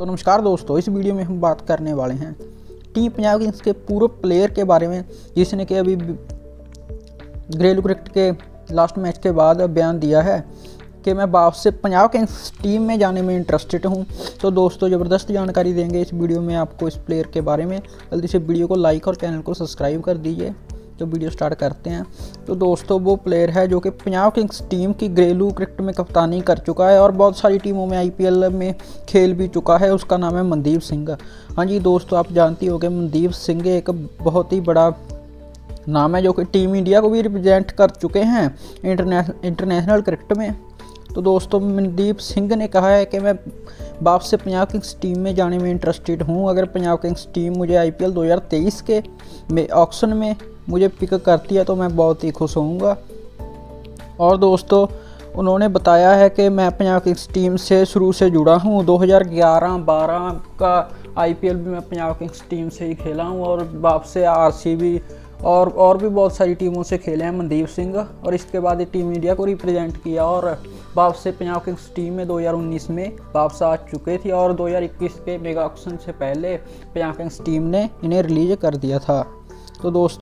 तो नमस्कार दोस्तों, इस वीडियो में हम बात करने वाले हैं टीम पंजाब किंग्स के पूर्व प्लेयर के बारे में, जिसने कि अभी घरेलू क्रिकेट के लास्ट मैच के बाद बयान दिया है कि मैं वापस से पंजाब किंग्स टीम में जाने में इंटरेस्टेड हूँ। तो दोस्तों, ज़बरदस्त जानकारी देंगे इस वीडियो में आपको इस प्लेयर के बारे में। जल्दी से वीडियो को लाइक और चैनल को सब्सक्राइब कर दीजिए। तो वीडियो स्टार्ट करते हैं। तो दोस्तों, वो प्लेयर है जो कि पंजाब किंग्स टीम की घरेलू क्रिकेट में कप्तानी कर चुका है और बहुत सारी टीमों में आईपीएल में खेल भी चुका है। उसका नाम है मनदीप सिंह। हाँ जी दोस्तों, आप जानती हो कि मनदीप सिंह एक बहुत ही बड़ा नाम है जो कि टीम इंडिया को भी रिप्रेजेंट कर चुके हैं इंटरनेशनल इंटरनेशनल क्रिकेट में। तो दोस्तों, मनदीप सिंह ने कहा है कि मैं वापस से पंजाब किंग्स टीम में जाने में इंटरेस्टेड हूँ। अगर पंजाब किंग्स टीम मुझे आईपीएल 2023 के में ऑक्शन में मुझे पिक करती है तो मैं बहुत ही खुश होऊँगा। और दोस्तों, उन्होंने बताया है कि मैं पंजाब किंग्स टीम से शुरू से जुड़ा हूँ। 2011-12 का आईपीएल भी मैं पंजाब किंग्स टीम से ही खेला हूँ और वापस आरसीबी और और भी बहुत सारी टीमों से खेले हैं मनदीप सिंह। और इसके बाद टीम इंडिया को रिप्रेजेंट किया और वापस पंजाब किंग्स टीम में 2019 में वापस आ चुके थे और 2021 के मेगा ऑक्शन से पहले पंजाब किंग्स टीम ने इन्हें रिलीज़ कर दिया था। तो दोस्त